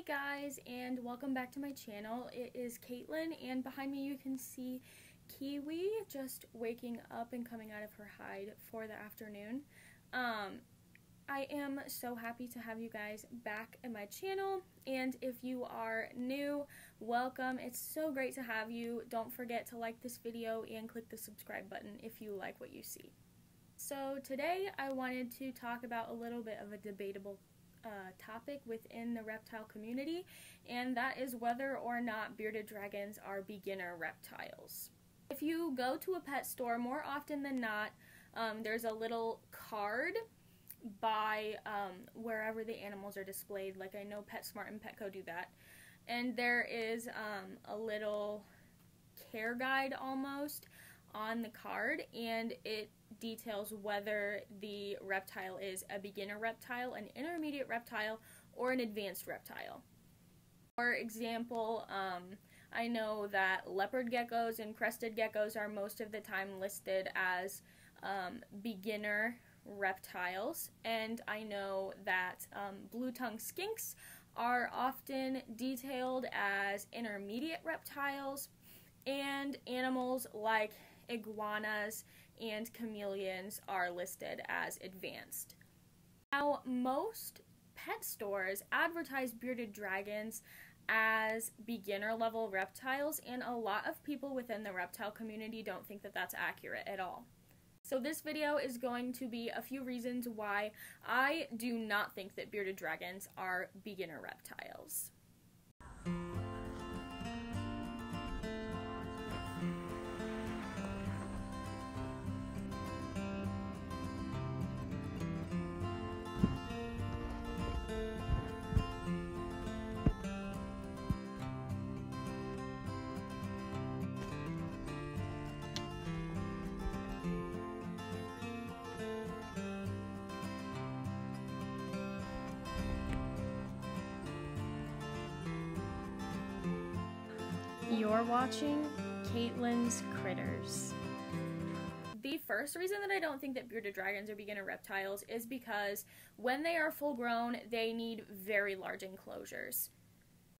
Hey guys, and welcome back to my channel. It is Caitlin, and behind me you can see Kiwi just waking up and coming out of her hide for the afternoon. Um, I am so happy to have you guys back in my channel, and if you are new, welcome. It's so great to have you. Don't forget to like this video and click the subscribe button if you like what you see. So today I wanted to talk about a little bit of a debatable uh, topic within the reptile community, and that is whether or not bearded dragons are beginner reptiles. If you go to a pet store, more often than not, um, there's a little card by um, wherever the animals are displayed. Like I know PetSmart and Petco do that. And there is um, a little care guide almost on the card, and it details whether the reptile is a beginner reptile, an intermediate reptile, or an advanced reptile. For example, um, I know that leopard geckos and crested geckos are most of the time listed as um, beginner reptiles, and I know that um, blue tongue skinks are often detailed as intermediate reptiles, and animals like iguanas and chameleons are listed as advanced. Now, most pet stores advertise bearded dragons as beginner level reptiles, and a lot of people within the reptile community don't think that that's accurate at all. So, this video is going to be a few reasons why I do not think that bearded dragons are beginner reptiles. You're watching Caitlin's Critters. The first reason that I don't think that bearded dragons are beginner reptiles is because when they are full grown, they need very large enclosures.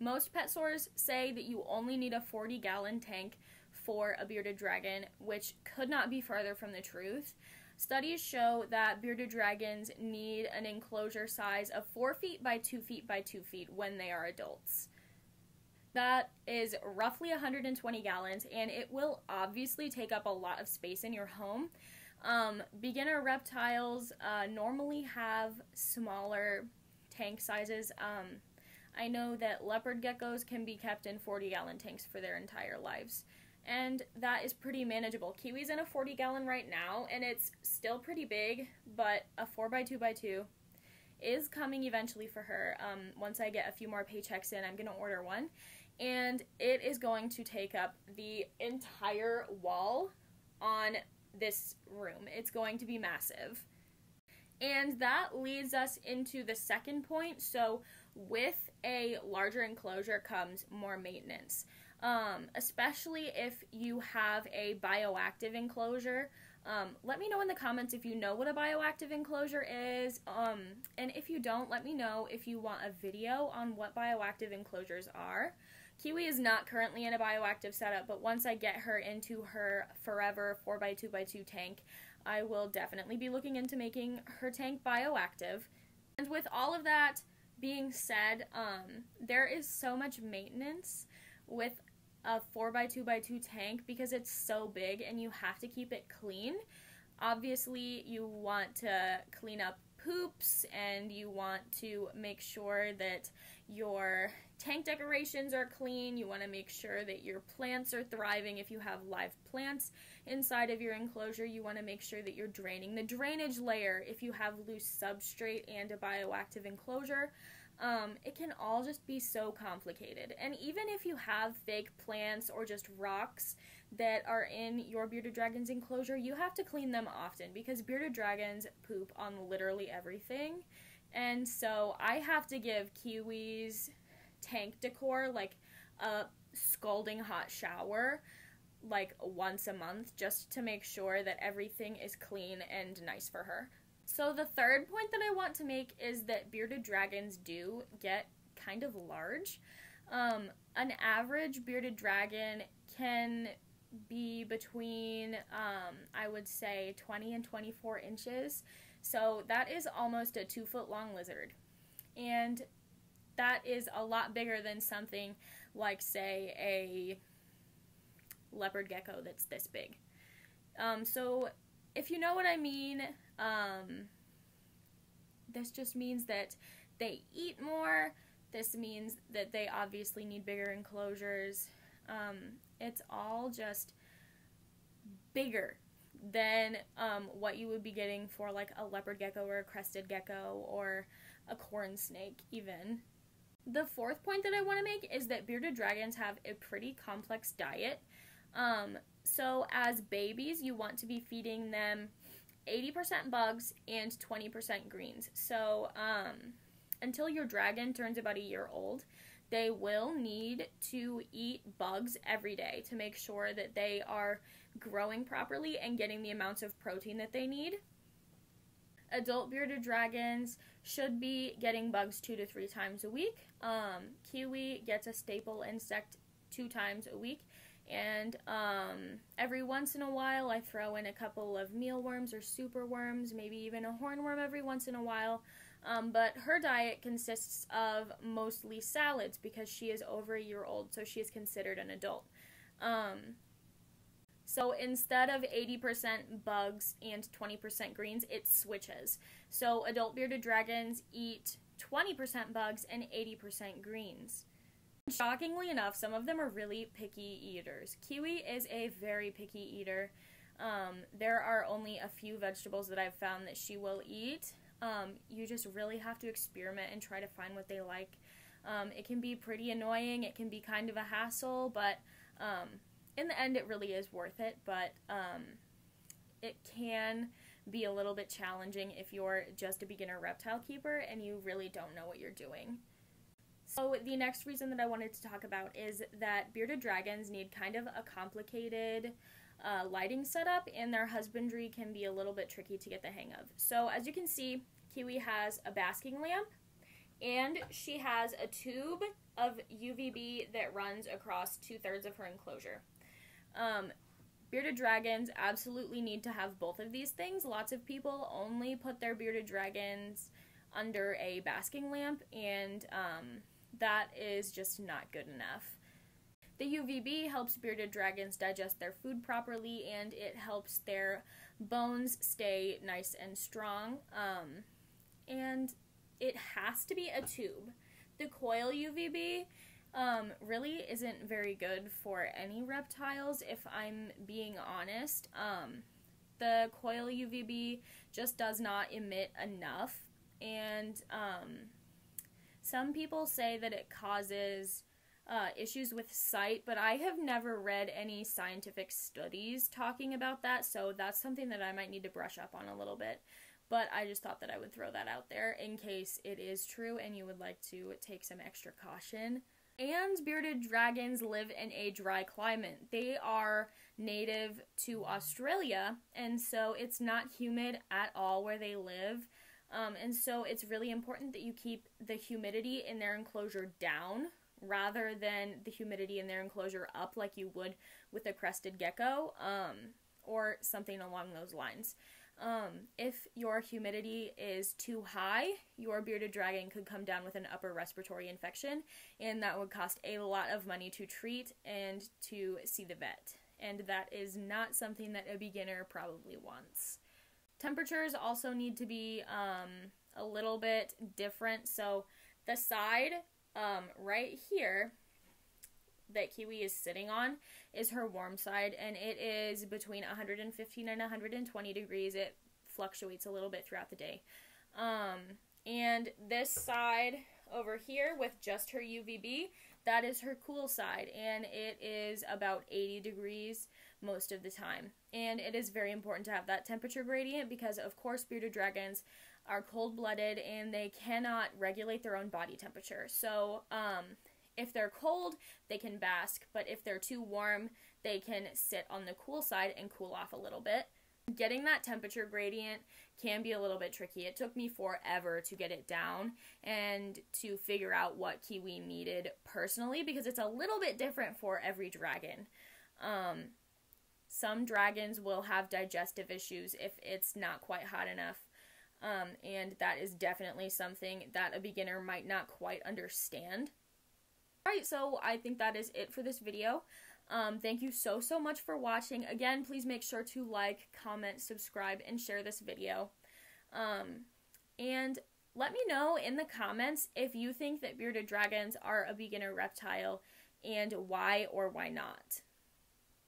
Most pet stores say that you only need a 40 gallon tank for a bearded dragon, which could not be further from the truth. Studies show that bearded dragons need an enclosure size of 4 feet by 2 feet by 2 feet when they are adults. That is roughly 120 gallons, and it will obviously take up a lot of space in your home. Um, beginner reptiles uh, normally have smaller tank sizes. Um, I know that leopard geckos can be kept in 40 gallon tanks for their entire lives, and that is pretty manageable. Kiwi's in a 40 gallon right now, and it's still pretty big, but a 4x2x2 is coming eventually for her. Um, once I get a few more paychecks in, I'm going to order one and it is going to take up the entire wall on this room. It's going to be massive. And that leads us into the second point. So, with a larger enclosure comes more maintenance, um, especially if you have a bioactive enclosure. Um, let me know in the comments if you know what a bioactive enclosure is. Um, and if you don't, let me know if you want a video on what bioactive enclosures are. Kiwi is not currently in a bioactive setup, but once I get her into her forever 4x2x2 tank, I will definitely be looking into making her tank bioactive. And with all of that being said, um, there is so much maintenance with a 4x2x2 tank because it's so big and you have to keep it clean. Obviously, you want to clean up poops and you want to make sure that your tank decorations are clean. You want to make sure that your plants are thriving. If you have live plants inside of your enclosure, you want to make sure that you're draining the drainage layer. If you have loose substrate and a bioactive enclosure, um, it can all just be so complicated. And even if you have fake plants or just rocks that are in your bearded dragon's enclosure, you have to clean them often because bearded dragons poop on literally everything. And so I have to give kiwis tank decor like a scalding hot shower like once a month just to make sure that everything is clean and nice for her. So the third point that I want to make is that bearded dragons do get kind of large. Um, an average bearded dragon can be between, um, I would say, 20 and 24 inches. So that is almost a two foot long lizard. And that is a lot bigger than something like, say, a leopard gecko that's this big. Um, so, if you know what I mean, um, this just means that they eat more. This means that they obviously need bigger enclosures. Um, it's all just bigger than um, what you would be getting for like a leopard gecko or a crested gecko or a corn snake, even. The fourth point that I want to make is that bearded dragons have a pretty complex diet. Um, so, as babies, you want to be feeding them 80% bugs and 20% greens. So, um, until your dragon turns about a year old, they will need to eat bugs every day to make sure that they are growing properly and getting the amounts of protein that they need. Adult bearded dragons should be getting bugs two to three times a week. Um, kiwi gets a staple insect two times a week. And um, every once in a while, I throw in a couple of mealworms or superworms, maybe even a hornworm every once in a while. Um, but her diet consists of mostly salads because she is over a year old, so she is considered an adult. Um, so instead of 80% bugs and 20% greens, it switches. So adult bearded dragons eat 20% bugs and 80% greens. Shockingly enough, some of them are really picky eaters. Kiwi is a very picky eater. Um, there are only a few vegetables that I've found that she will eat. Um, you just really have to experiment and try to find what they like. Um, it can be pretty annoying, it can be kind of a hassle, but um, in the end, it really is worth it, but um, it can be a little bit challenging if you're just a beginner reptile keeper and you really don't know what you're doing. So, the next reason that I wanted to talk about is that bearded dragons need kind of a complicated uh, lighting setup, and their husbandry can be a little bit tricky to get the hang of. So, as you can see, Kiwi has a basking lamp, and she has a tube of UVB that runs across two thirds of her enclosure. Um, bearded dragons absolutely need to have both of these things. Lots of people only put their bearded dragons under a basking lamp, and um, that is just not good enough. The UVB helps bearded dragons digest their food properly, and it helps their bones stay nice and strong. Um, and it has to be a tube. The coil UVB um, really isn't very good for any reptiles, if I'm being honest. Um, the coil UVB just does not emit enough, and um, some people say that it causes uh, issues with sight, but I have never read any scientific studies talking about that, so that's something that I might need to brush up on a little bit. But I just thought that I would throw that out there in case it is true and you would like to take some extra caution and bearded dragons live in a dry climate. They are native to Australia, and so it's not humid at all where they live. Um, and so it's really important that you keep the humidity in their enclosure down rather than the humidity in their enclosure up like you would with a crested gecko um, or something along those lines. Um, if your humidity is too high, your bearded dragon could come down with an upper respiratory infection, and that would cost a lot of money to treat and to see the vet. And that is not something that a beginner probably wants. Temperatures also need to be um, a little bit different. So, the side um, right here that Kiwi is sitting on is her warm side, and it is between 115 and 120 degrees. It fluctuates a little bit throughout the day. Um, and this side over here with just her UVB, that is her cool side, and it is about 80 degrees most of the time. And it is very important to have that temperature gradient because, of course, bearded dragons are cold blooded and they cannot regulate their own body temperature. So, um, if they're cold, they can bask, but if they're too warm, they can sit on the cool side and cool off a little bit. Getting that temperature gradient can be a little bit tricky. It took me forever to get it down and to figure out what kiwi needed personally because it's a little bit different for every dragon. Um, some dragons will have digestive issues if it's not quite hot enough. Um, and that is definitely something that a beginner might not quite understand. Alright, so I think that is it for this video. Um, thank you so, so much for watching. Again, please make sure to like, comment, subscribe, and share this video. Um, and let me know in the comments if you think that bearded dragons are a beginner reptile and why or why not.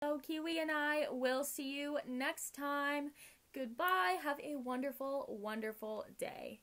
So, Kiwi and I will see you next time. Goodbye. Have a wonderful, wonderful day.